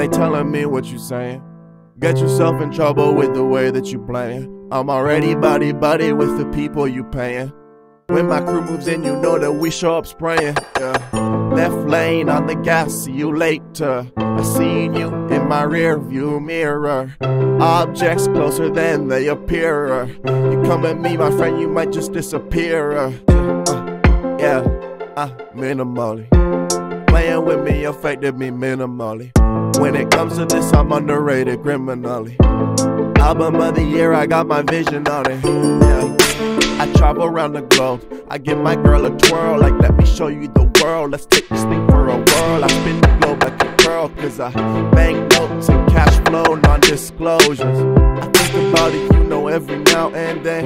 ain't telling me what you saying. Get yourself in trouble with the way that you playing. I'm already buddy buddy with the people you paying. When my crew moves in, you know that we show up spraying. Yeah. Left lane on the gas, see you later. I seen you in my rear view mirror. Objects closer than they appear. You come at me, my friend, you might just disappear. Uh, yeah, uh, minimally. Playing with me affected me minimally. When it comes to this, I'm underrated criminally. Album of the year, I got my vision on it. Yeah. I travel around the globe. I give my girl a twirl, like let me show you the world. Let's take this thing for a whirl. I spin the globe like a curl, cause I bank notes and cash flow, non disclosures. I think about it, you know, every now and then.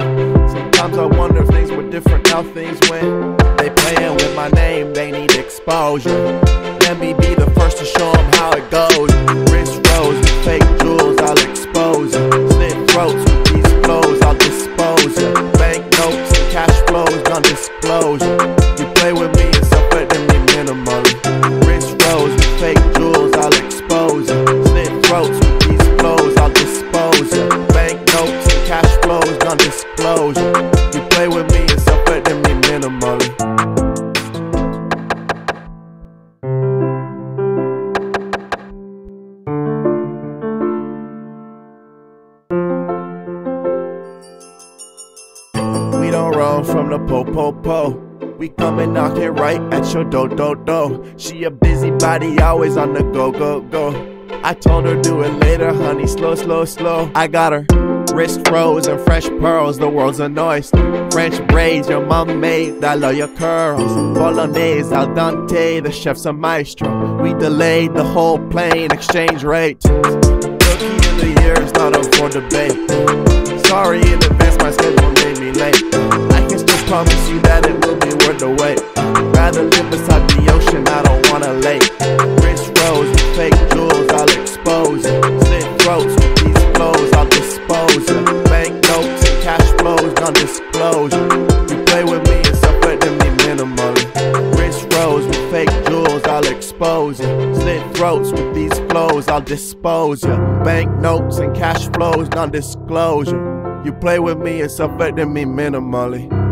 Sometimes I wonder if things were different, how things went. They playing with my name, they need exposure. Let me be the first to show them flows, I'll dispose it. Bank notes and cash flows, non-disclosure. You play with me, it's affecting me minimally. Wrist rose with fake jewels, I'll expose it. Slit throats with these flows, I'll dispose it. Bank notes and cash flows, non-disclosure. You From the po po po. We knock it right at your do do do. She a busybody, always on the go go go. I told her do it later, honey, slow slow slow. I got her wrist froze and fresh pearls, the world's a oyster. French braids, your mom made, I love your curls. Bolognese, al dente, the chef's a maestro. We delayed the whole plane, exchange rate. Rookie in the year is not up for debate. Sorry in advance, my schedule made me late. Promise you that it will be worth the wait. Rather live beside the ocean, I don't wanna lake. Wrist rose with fake jewels, I'll expose it. Slit throats with these flows, I'll dispose it. Bank notes and cash flows, non-disclosure. You play with me, it's affecting me minimally. Wrist rose with fake jewels, I'll expose it. Slit throats with these flows, I'll dispose ya. Bank notes and cash flows, non-disclosure. You play with me, it's affecting me minimally.